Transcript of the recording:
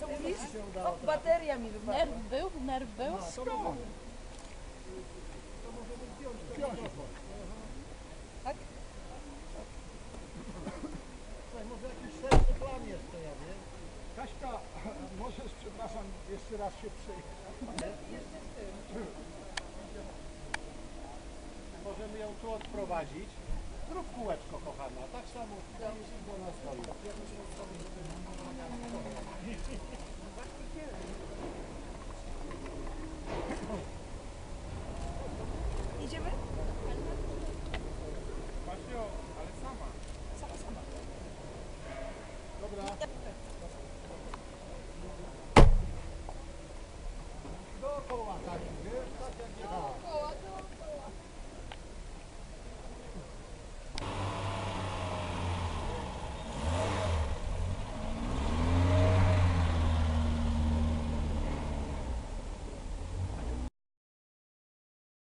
Co mówisz? O, bateria mi wypadła. Nerw był, nerw był. Skąd? Tak? Może jakiś szerszy plan jeszcze, ja wiem. Kaśka, możesz, przepraszam, jeszcze raz się przejechać. Jeszcze z tym tu odprowadzić, zrób kółeczko kochana, tak samo ja już do nas stoi. Idziemy? Ale sama. Sama, sama. Dobra. Dookoła tak, wiesz, tak jak jechała.